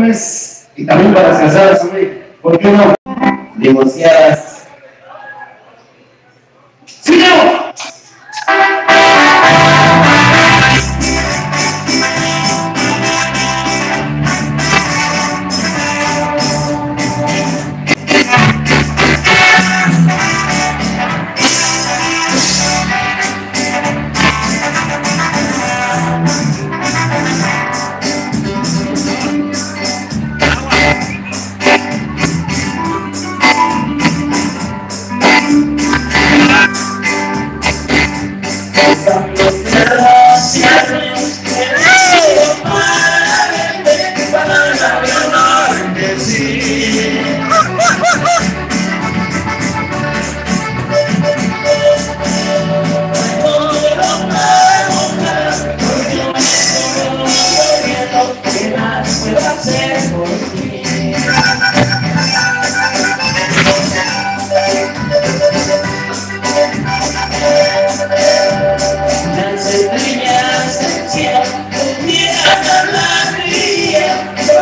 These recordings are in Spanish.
pues, y también para las casadas, ¿por qué no? Divorciadas.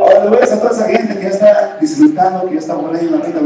Ahora le voy a toda esa gente que ya está disfrutando, que ya está por ahí en la vida